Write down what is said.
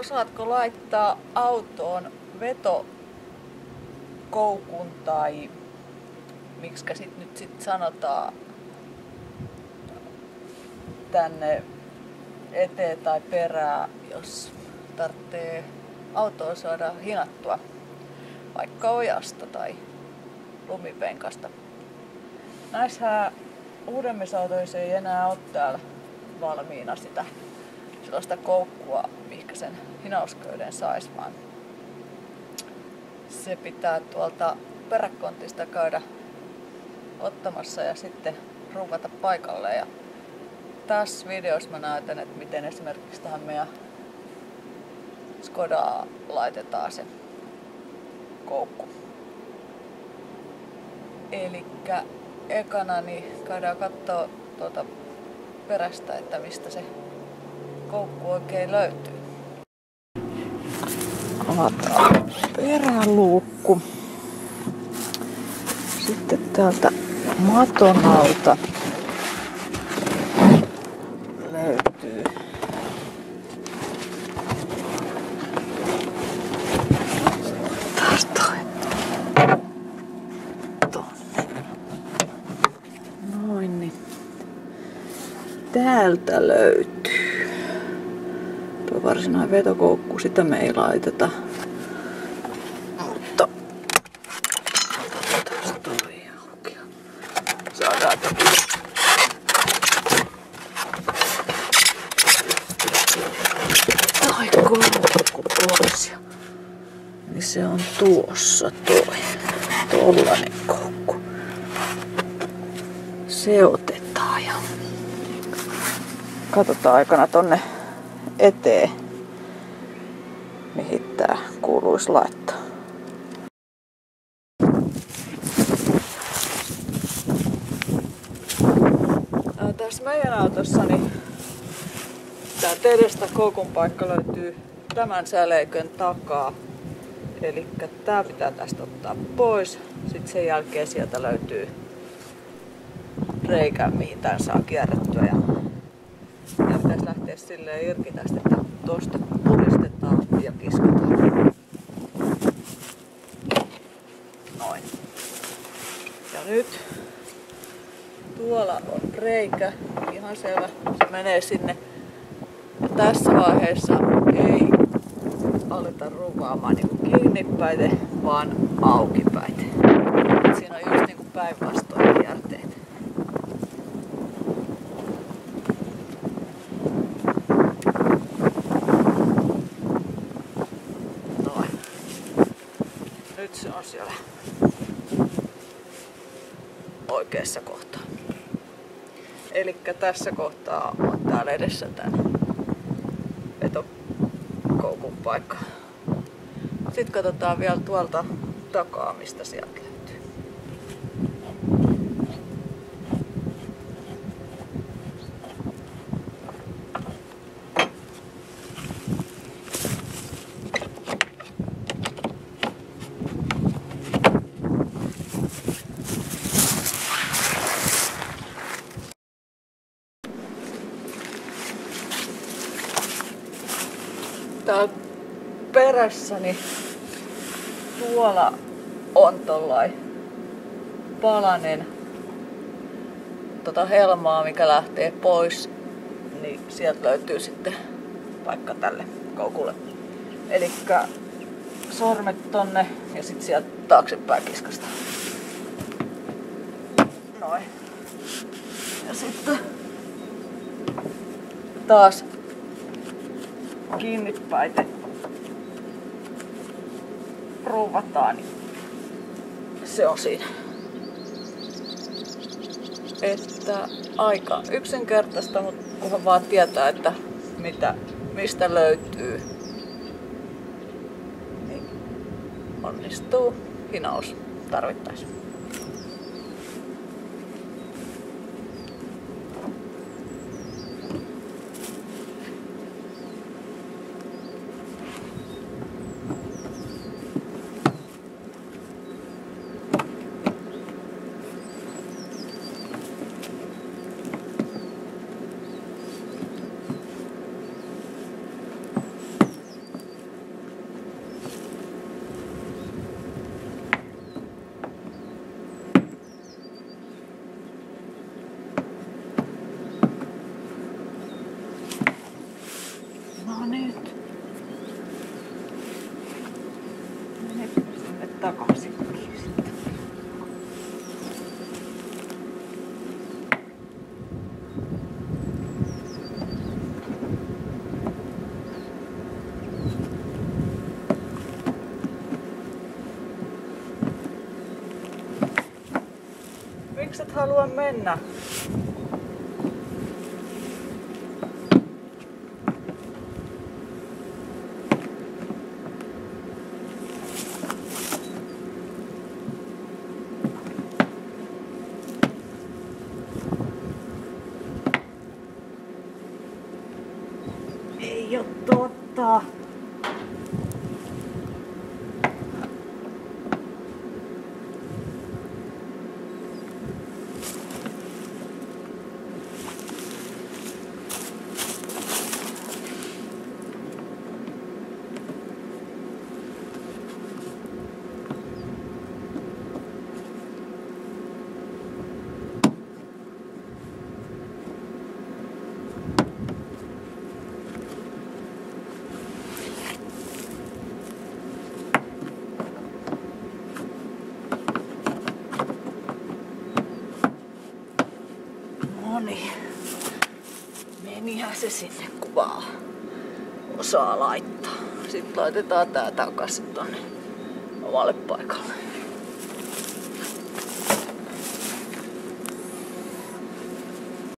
osaatko laittaa autoon vetokoukun tai miksi sit nyt sit sanotaan tänne eteen tai perää, jos tarvitsee autoa saada hinattua vaikka ojasta tai lumipenkasta. Näissä uudemmissa autoissa ei enää ole täällä valmiina sitä sellaista koukkua, mikä sen hinausköyden saisi, vaan se pitää tuolta peräkontista käydä ottamassa ja sitten ruuvata paikalle. Ja tässä videossa mä näytän, että miten esimerkiksi tähän meidän Skodaa laitetaan se koukku. Eli ekana niin käydään katsoa tuota perästä, että mistä se koukku oikein löytyy. Avataan peräluukku. Sitten täältä maton alta löytyy taas tonne. Noin niin. Täältä löytyy. Varsinainen vetokoukku, sitä me ei laiteta. Mutta toi auki. Saadaan toki toi koukku pois. Ja niin se on tuossa toi. Tollanen koukku. Se otetaan ja katsotaan aikana tonne eteen, mihin tää kuuluisi laittaa. Tässä meidän autossa niin tää edestä koukun paikka löytyy tämän säleikön takaa. Eli tää pitää tästä ottaa pois. Sitten sen jälkeen sieltä löytyy reikä, mihin tän saa kierrettyä. Ja, ja pitäisi lähteä silleen irti tästä, että tosta puristetaan ja kiskataan. Noin. Ja nyt tuolla on reikä, ihan selvä. Se menee sinne. Ja tässä vaiheessa ei aleta ruvaamaan niin kiinni päite, vaan auki. Et siinä on just niin päinvastoin kierteet. Noin. Nyt se on siellä oikeassa kohtaa. Eli tässä kohtaa on täällä edessä tän vetokoukun paikka. Sitten katsotaan vielä tuolta takaa, mistä sieltä Täällä perässäni tuolla on tollai palanen tota helmaa, mikä lähtee pois, niin sieltä löytyy sitten paikka tälle koukulle. Eli sormet tonne ja sitten sieltä taaksepäin kiskasta. Noin. Ja sitten taas kiinni päite ruuvataan, niin se on siinä. Että aika yksinkertaista, mutta kunhan vaan tietää, että mitä, mistä löytyy, niin onnistuu hinaus tarvittaessa. Miksi et halua mennä? Ei oo totta. No niin. Menihän se sinne kuvaa. Osaa laittaa. Sitten laitetaan tää takaisin tonne omalle paikalle.